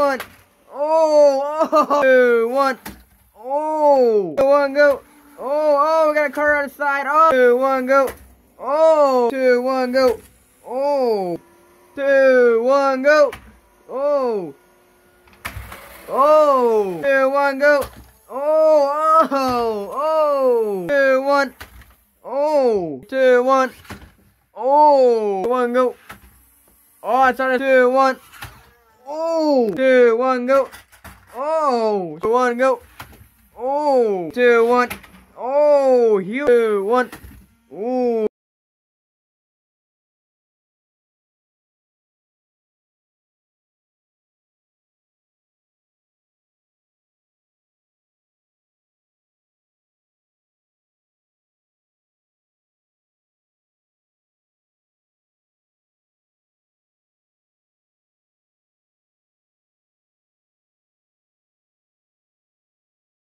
one. Oh, oh. Oh, go. Oh, oh, we got a car on the side. Oh, go. Oh, two, one, go. Oh, two, one, go. Oh, oh, two, one, go. Oh, oh, oh, two, one. Oh. Oh, go. Oh, I started two, one. Oh, two, one, go. Oh, two, one, go. Oh, two, one. Oh, you, two, one. Oh.